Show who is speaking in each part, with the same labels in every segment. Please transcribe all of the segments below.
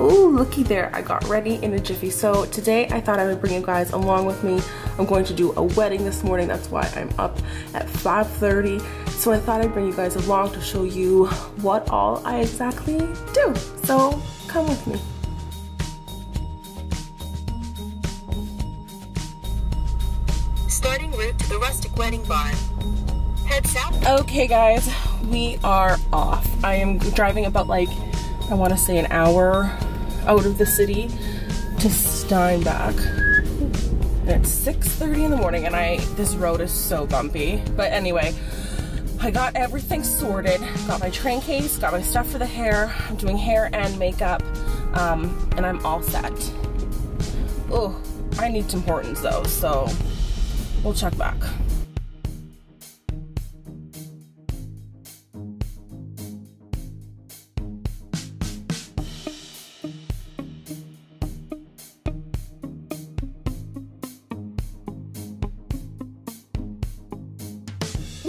Speaker 1: Oh, looky there, I got ready in a jiffy. So today I thought I would bring you guys along with me. I'm going to do a wedding this morning. That's why I'm up at 5.30. So I thought I'd bring you guys along to show you what all I exactly do. So come with me.
Speaker 2: Starting route to the rustic wedding barn. Head south.
Speaker 1: Okay guys, we are off. I am driving about like I want to say an hour out of the city to Steinbach. And it's 6.30 in the morning and I this road is so bumpy. But anyway, I got everything sorted. Got my train case, got my stuff for the hair. I'm doing hair and makeup. Um, and I'm all set. Oh, I need Tim Hortons though, so we'll check back.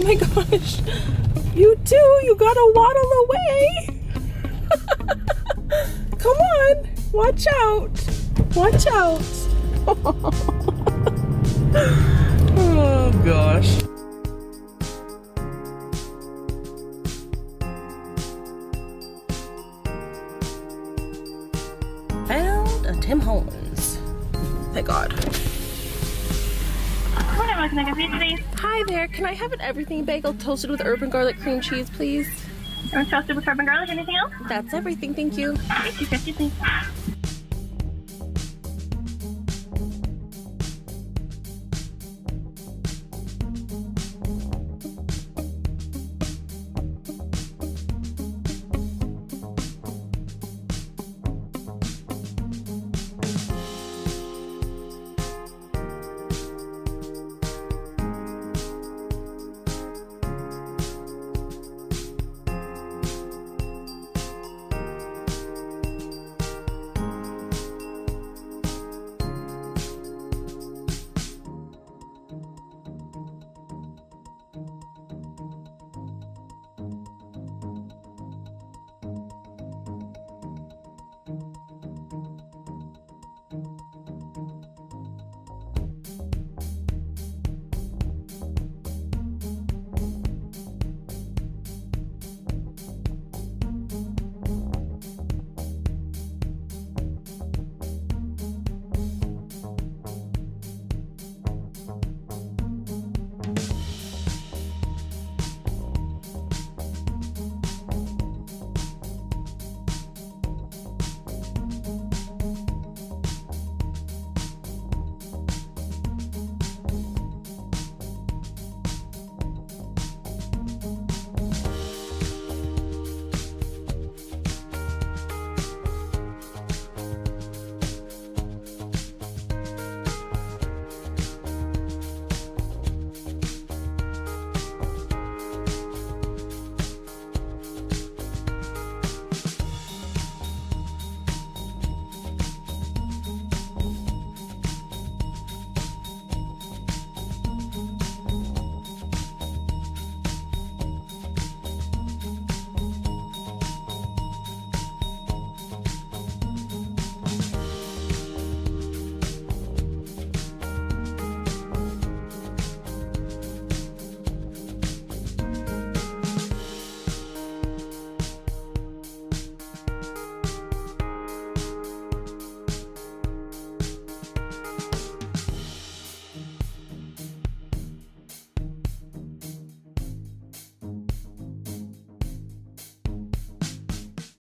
Speaker 1: My gosh. You too. You gotta waddle away. Come on. Watch out. Watch out. oh gosh. Found a Tim Hortons. Thank God.
Speaker 3: What can I get for you today?
Speaker 1: Hi there. Can I have an everything bagel toasted with urban garlic cream cheese, please?
Speaker 3: Or toasted with urban garlic. Anything else?
Speaker 1: That's everything. Thank you.
Speaker 3: Okay, 250 please.